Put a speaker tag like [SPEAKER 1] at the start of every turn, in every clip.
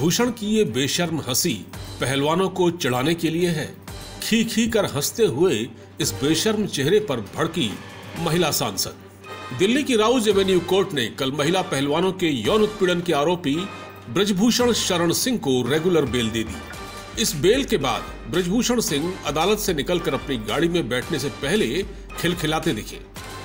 [SPEAKER 1] ब्रजभूषण की ये बेशर्म हँसी पहलवानों को चढ़ाने के लिए है। खी खी कर हँसते हुए इस बेशर्म चेहरे पर भड़की महिला सांसद। दिल्ली की राउज एवेन्यू कोर्ट ने कल महिला पहलवानों के यौन उत्पीड़न के आरोपी ब्रजभूषण शरण सिंह को रेगुलर बेल दे दी। इस बेल के बाद ब्रजभूषण सिंह अदालत से निकलकर अपनी गाड़ी में बैठने से पहले खिलखिलाते दिखे।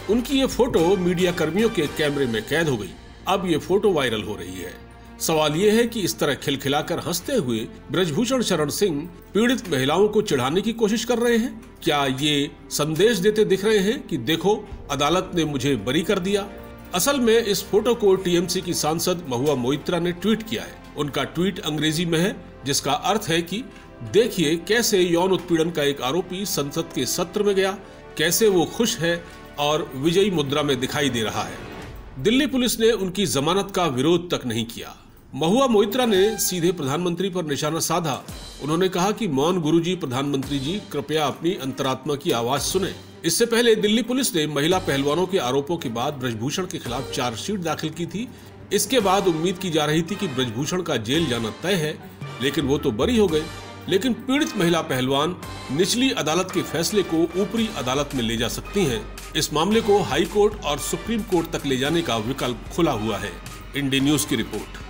[SPEAKER 1] उनकी ये फ़ोटो मीडिया कर्मियों के कैमरे में कैद हो गई। अब ये फ़ोटो वायरल हो रही है। सवाल ये है कि इस तरह खिलखिलाकर हँसते हुए ब्रजभूषण शरण सिंह पीड़ित महिलाओं को चिढ़ाने की कोशिश कर रहे हैं? क्या ये संदेश देते दिख रहे हैं कि देखो, अदालत ने मुझे बरी कर दिया? असल में इस फ़ोटो को टीएमसी की सांसद महुआ मोइत्रा ने ट्वीट किया है। उनका ट्वीट अंग्रेज़ी में है, जिसका अर्थ है कि देखिए कैसे यौन उत्पीड़न का एक आरोपी संसद के सत्र में गया, कैसे वो खुश है और विजयी मुद्रा में दिखाई दे रहा है। दिल्ली पुलिस ने उनकी जमानत का विरोध तक नहीं किया। महुआ मोइत्रा ने सीधे प्रधानमंत्री पर निशाना साधा। उन्होंने कहा कि मौन गुरुजी, प्रधानमंत्री जी, कृपया अपनी अंतरात्मा की आवाज़ सुने। इससे पहले दिल्ली पुलिस ने महिला पहलवानों के आरोपों के बाद ब्रजभूषण के खिलाफ चार्जशीट दाखिल की थी। इसके बाद उम्मीद की जा रही थी कि ब्रजभूषण का जेल जाना तय है, लेकिन वो तो बरी हो गए। लेकिन पीड़ित महिला पहलवान निचली अदालत के फैसले को ऊपरी अदालत में ले जा सकती हैं। इस मामले को हाई कोर्ट और सुप्रीम कोर्ट तक ले जाने का विकल्प खुला हुआ है। इंडी न्यूज़ की रिपोर्ट।